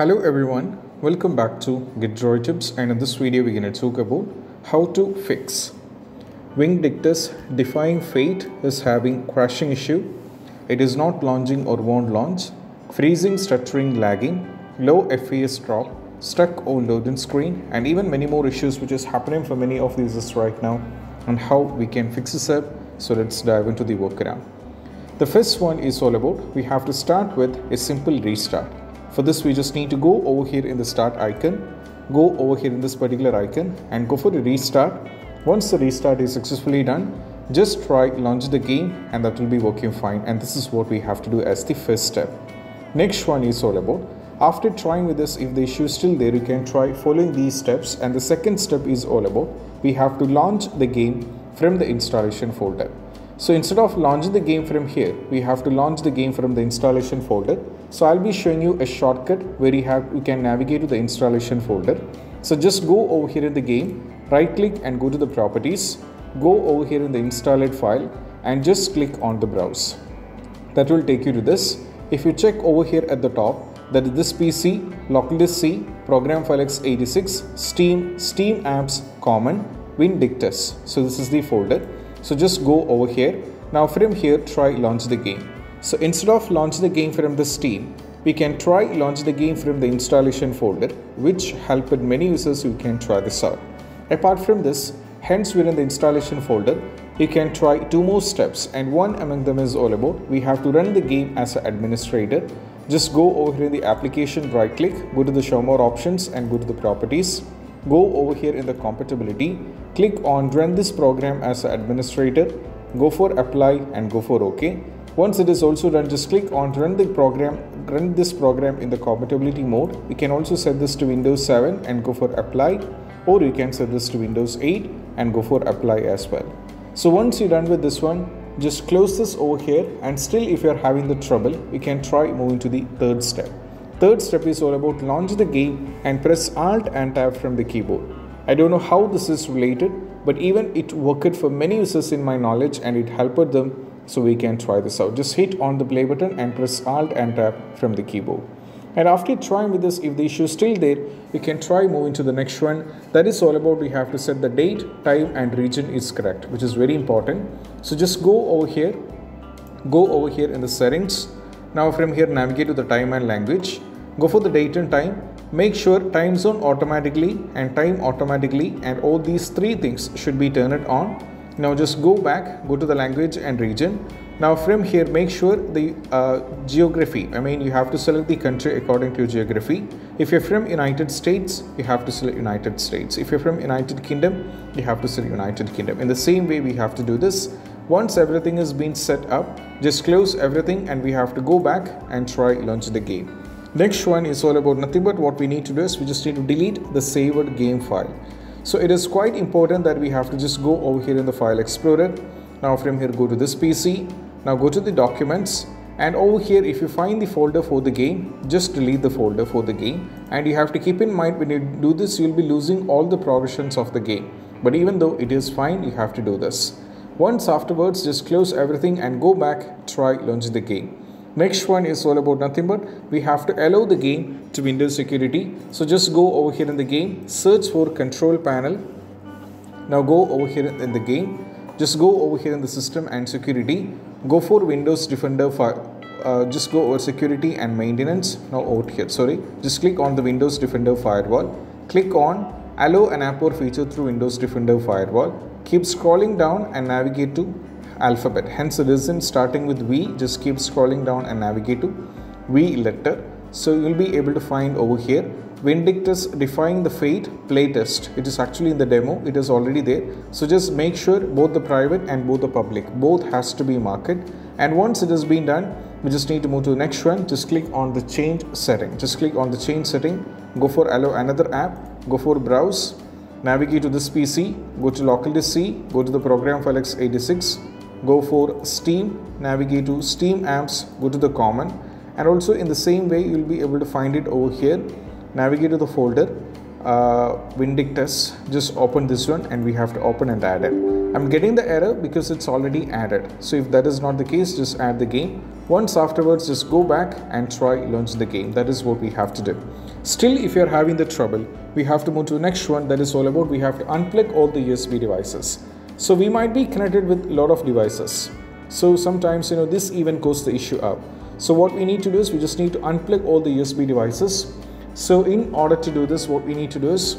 Hello everyone, welcome back to Get Droid Tips and in this video we're going to talk about how to fix Vindictus Defying Fate is having crashing issue. It is not launching or won't launch. Freezing, stuttering, lagging, low FPS drop, stuck or loading screen and even many more issues which is happening for many of these right now and how we can fix this up. So let's dive into the workaround. The first one is all about we have to start with a simple restart. For this we just need to go over here in the start icon, go over here in this particular icon and go for the restart. Once the restart is successfully done, just try launch the game and that will be working fine and this is what we have to do as the first step. Next one is all about after trying with this if the issue is still there you can try following these steps and the second step is all about we have to launch the game from the installation folder. So instead of launching the game from here, we have to launch the game from the installation folder. So I'll be showing you a shortcut where you have you can navigate to the installation folder. So just go over here in the game, right click and go to the properties, go over here in the installed file and just click on the browse. That will take you to this. If you check over here at the top, that is this PC, localdisk C, program file x86, Steam, Steam apps, common, Vindictus. So this is the folder. So just go over here. Now from here try launch the game. So instead of launch the game from the Steam, we can try launch the game from the installation folder which helped many users who can try this out. Apart from this, hence within the installation folder, you can try two more steps and one among them is all about we have to run the game as an administrator. Just go over here in the application, right click, go to the show more options and go to the properties go over here in the compatibility click on run this program as administrator. Go for apply and go for ok once it is also done just click on run the program run this program in the compatibility mode. You can also set this to windows 7 and go for apply or you can set this to windows 8 and go for apply as well. So once you're done with this one just close this over here and still if you're having the trouble you can try moving to the third step. Third step is all about launch the game and press Alt and Tab from the keyboard. I don't know how this is related, but even it worked for many users in my knowledge and it helped them so we can try this out. Just hit on the play button and press Alt and Tab from the keyboard. And after trying with this, if the issue is still there, you can try moving to the next one. That is all about we have to set the date, time and region is correct, which is very important. So just go over here, go over here in the settings. Now from here navigate to the time and language go for the date and time make sure time zone automatically and time automatically and all these three things should be turned on. Now just go back go to the language and region. Now from here make sure the uh, geography. I mean you have to select the country according to geography. If you're from united states you have to select united states. If you're from united kingdom you have to select united kingdom. In the same way we have to do this. Once everything has been set up just close everything and we have to go back and try launch the game Next one is all about nothing but what we need to do is we just need to delete the saved game file. So it is quite important that we have to just go over here in the file explorer. Now from here go to this PC. Now go to the documents and over here if you find the folder for the game just delete the folder for the game and you have to keep in mind when you do this you'll be losing all the progressions of the game but even though it is fine you have to do this once afterwards just close everything and go back try launching the game Next one is all about nothing but we have to allow the game to Windows security. So just go over here in the game, search for control panel. Now go over here in the game, just go over here in the system and security. Go for Windows Defender file. Uh, just go over security and maintenance now out here sorry just click on the windows defender firewall click on allow an app or feature through windows defender firewall keep scrolling down and navigate to alphabet. Hence it isn't starting with V, just keep scrolling down and navigate to V letter. So you'll be able to find over here Vindictus defying the fate playtest. It is actually in the demo. It is already there. So just make sure both the private and both the public, both has to be marked. And once it has been done, we just need to move to the next one. Just click on the change setting. Just click on the change setting. Go for allow another app. Go for browse. Navigate to this PC. Go to local disk C. Go to the program file x86 go for Steam, navigate to Steam apps, go to the common and also in the same way you'll be able to find it over here. Navigate to the folder, uh, Vindictus just open this one and we have to open and add it. I'm getting the error because it's already added. So if that is not the case just add the game. Once afterwards just go back and try launch the game. That is what we have to do. Still if you're having the trouble we have to move to the next one. That is all about we have to unplug all the USB devices so we might be connected with a lot of devices so sometimes you know this even goes the issue up so what we need to do is we just need to unplug all the USB devices so in order to do this, what we need to do is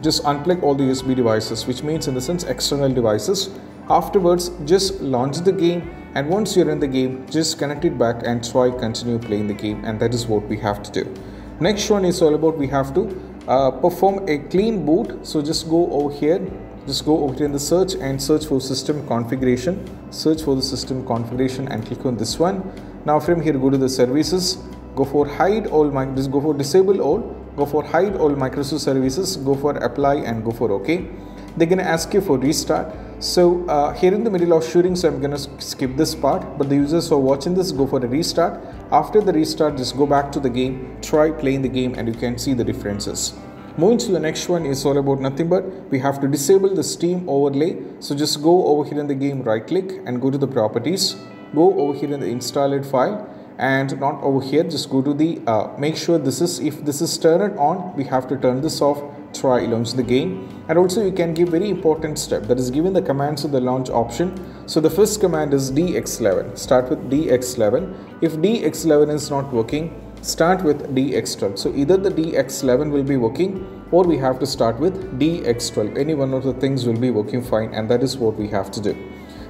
just unplug all the USB devices, which means in the sense external devices. Afterwards, just launch the game and once you're in the game, just connect it back and try continue playing the game and that is what we have to do. Next one is all about we have to uh, perform a clean boot. So just go over here, just go over here in the search and search for system configuration. Search for the system configuration and click on this one. Now from here, go to the services. Go for hide all just go for disable all. Go for hide all microsoft services. Go for apply and go for ok they're going to ask you for restart. So uh, here in the middle of shooting so i'm going to skip this part. But the users who are watching this go for a restart. After the restart just go back to the game. Try playing the game and you can see the differences moving to the next one is all about nothing but we have to disable the steam overlay. So just go over here in the game right click and go to the properties. Go over here in the installed file and not over here just go to the uh, make sure this is if this is turned on we have to turn this off try launch the game. And also you can give very important step that is given the commands of the launch option. So the first command is dx11 start with dx11 if dx11 is not working start with dx12 so either the dx11 will be working or we have to start with dx12 any one of the things will be working fine and that is what we have to do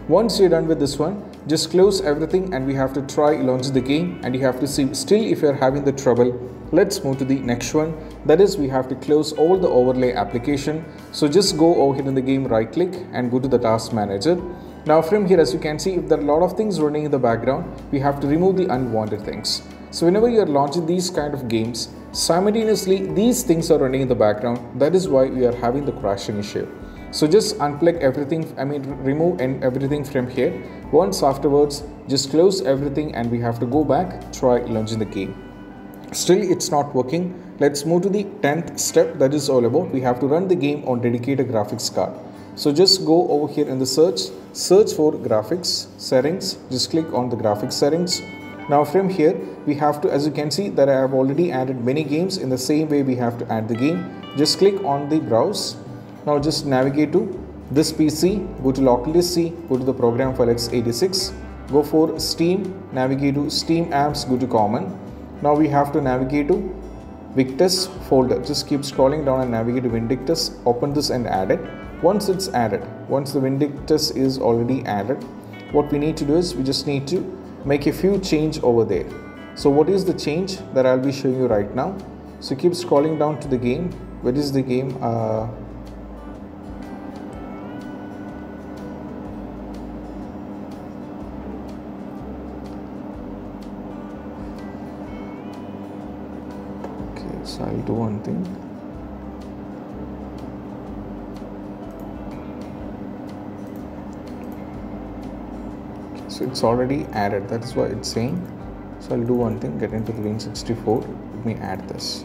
once you're done with this one, just close everything and we have to try launch the game and you have to see still if you're having the trouble. Let's move to the next one. That is we have to close all the overlay application. So just go over here in the game, right click and go to the task manager. Now from here as you can see if there are a lot of things running in the background, we have to remove the unwanted things. So whenever you're launching these kind of games, simultaneously these things are running in the background. That is why we are having the crashing issue. So just unplug everything i mean remove and everything from here. Once afterwards just close everything and we have to go back try launching the game. Still it's not working. Let's move to the 10th step. That is all about. We have to run the game on dedicated graphics card. So just go over here in the search. Search for graphics settings. Just click on the graphics settings now from here we have to as you can see that i have already added many games in the same way we have to add the game just click on the browse now just navigate to this PC, go to localdisk C, go to the program file x86, go for Steam, navigate to Steam apps, go to common. Now we have to navigate to Victus folder. Just keep scrolling down and navigate to Vindictus, open this and add it. Once it's added, once the Vindictus is already added, what we need to do is we just need to make a few change over there. So what is the change that I'll be showing you right now? So keep scrolling down to the game. Where is the game? Uh, so I'll do one thing so it's already added. That is what it's saying. So I'll do one thing. Get into the Win64 let me add this.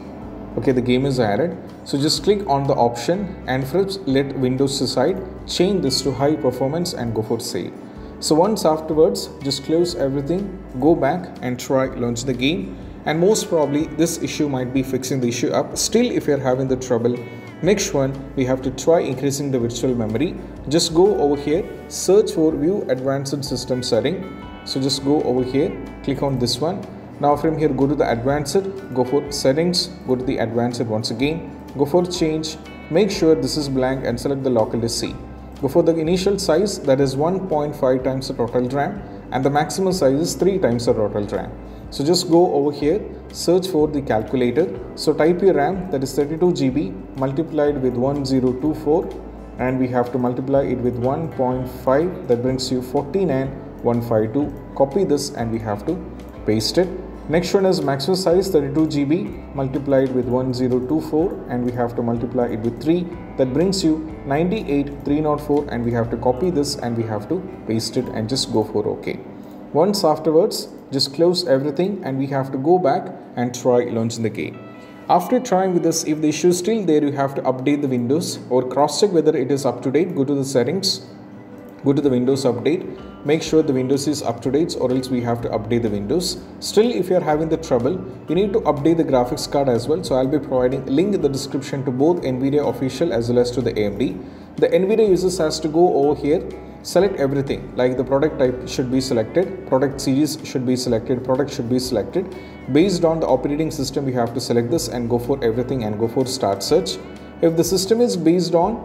Okay the game is added. So just click on the option and first let Windows decide. Change this to high performance and go for save so once afterwards just close everything go back and try launch the game. And most probably this issue might be fixing the issue up. Still if you're having the trouble next one we have to try increasing the virtual memory. Just go over here search for view advanced system setting. So just go over here click on this one. Now from here go to the advanced go for settings go to the advanced once again. Go for change. Make sure this is blank and select the local C. Go for the initial size that is 1.5 times the total RAM and the maximum size is 3 times the total RAM so just go over here, search for the calculator. So type your RAM that is 32 GB multiplied with 1024 and we have to multiply it with 1.5 that brings you 49152. Copy this and we have to paste it. Next one is maximum size 32 GB multiplied with 1024 and we have to multiply it with 3 that brings you 98304 and we have to copy this and we have to paste it and just go for OK. Once afterwards just close everything and we have to go back and try launching the game After trying with this, if the issue is still there, you have to update the Windows or cross check whether it is up to date. Go to the settings, go to the Windows update, make sure the Windows is up to date or else we have to update the Windows. Still, if you are having the trouble, you need to update the graphics card as well. So I'll be providing a link in the description to both NVIDIA official as well as to the AMD. The NVIDIA users has to go over here select everything like the product type should be selected product series should be selected product should be selected based on the operating system we have to select this and go for everything and go for start search if the system is based on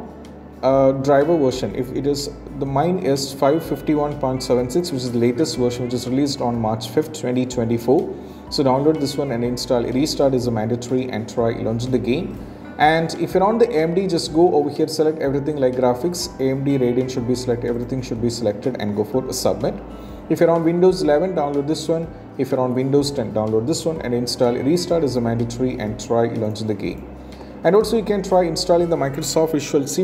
uh, driver version. If it is the mine is 551.76 which is the latest version which is released on march 5th 2024 so download this one and install restart is a mandatory and try launching the game. And if you're on the AMD just go over here select everything like graphics AMD Radeon should be selected everything should be selected and go for submit. If you're on Windows 11 download this one. If you're on Windows 10 download this one and install restart is a mandatory and try launching the game and also you can try installing the Microsoft Visual C++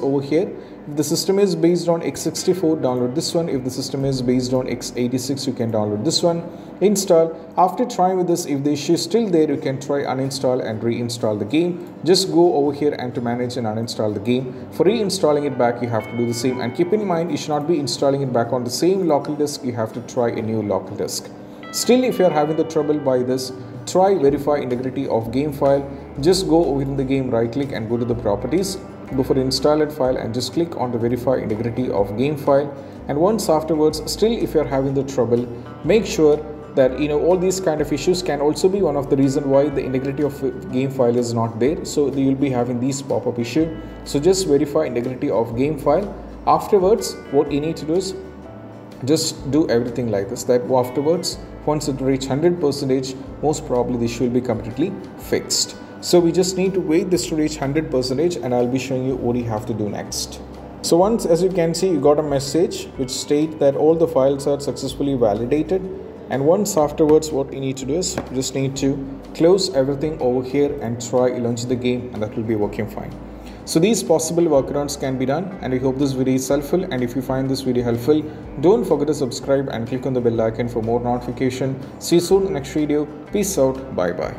over here. If the system is based on x64 download this one. If the system is based on x86 you can download this one. Install. After trying with this if the issue is still there you can try uninstall and reinstall the game. Just go over here and to manage and uninstall the game. For reinstalling it back you have to do the same. And keep in mind you should not be installing it back on the same local disk. You have to try a new local disk. Still if you are having the trouble by this try verify integrity of game file just go within the game right click and go to the properties. Go for installed file and just click on the verify integrity of game file. And once afterwards still if you're having the trouble make sure that you know all these kind of issues can also be one of the reason why the integrity of game file is not there. So you'll be having these pop-up issue. So just verify integrity of game file. Afterwards what you need to do is just do everything like this that afterwards once it reach 100 percentage most probably this will be completely fixed so we just need to wait this to reach 100 percentage and i'll be showing you what you have to do next so once as you can see you got a message which state that all the files are successfully validated and once afterwards what you need to do is you just need to close everything over here and try launch the game and that will be working fine so these possible workarounds can be done and I hope this video is helpful and if you find this video helpful don't forget to subscribe and click on the bell icon for more notification. See you soon in the next video. Peace out. Bye bye.